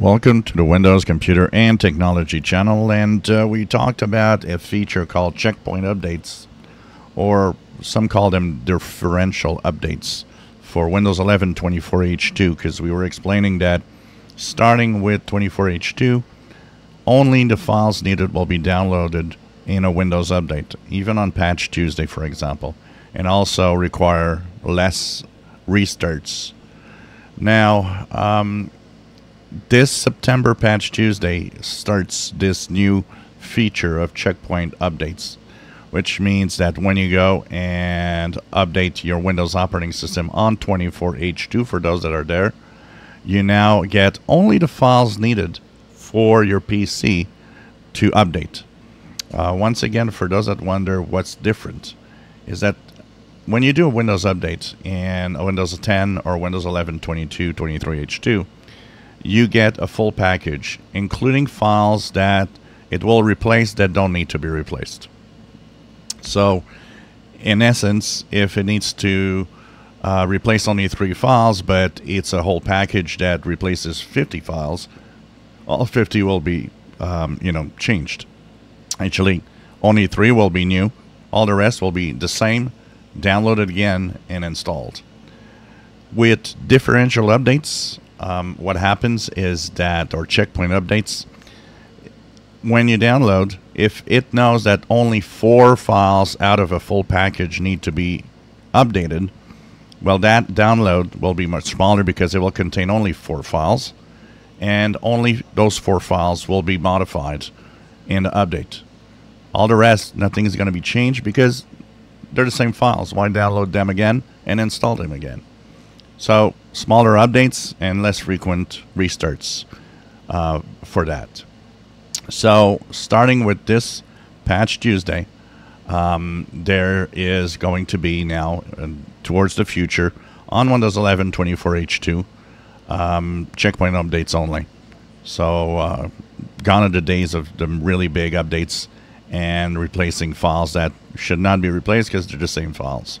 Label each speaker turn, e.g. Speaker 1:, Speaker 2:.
Speaker 1: Welcome to the Windows Computer and Technology channel, and uh, we talked about a feature called checkpoint updates, or some call them differential updates for Windows 11 24H2, because we were explaining that starting with 24H2, only the files needed will be downloaded in a Windows update, even on Patch Tuesday, for example, and also require less restarts. Now, um, this September Patch Tuesday starts this new feature of checkpoint updates, which means that when you go and update your Windows operating system on 24H2 for those that are there, you now get only the files needed for your PC to update. Uh, once again, for those that wonder what's different, is that when you do a Windows update in a Windows 10 or Windows 11, 22, 23H2, you get a full package, including files that it will replace that don't need to be replaced. So, in essence, if it needs to uh, replace only three files, but it's a whole package that replaces 50 files, all 50 will be, um, you know, changed. Actually, only three will be new. All the rest will be the same, downloaded again, and installed. With differential updates, um, what happens is that, or checkpoint updates, when you download, if it knows that only four files out of a full package need to be updated, well, that download will be much smaller because it will contain only four files, and only those four files will be modified in the update. All the rest, nothing is going to be changed because they're the same files. Why download them again and install them again? So smaller updates and less frequent restarts uh, for that. So starting with this patch Tuesday, um, there is going to be now uh, towards the future on Windows 11 24H2 um, checkpoint updates only. So uh, gone are the days of the really big updates and replacing files that should not be replaced because they're the same files.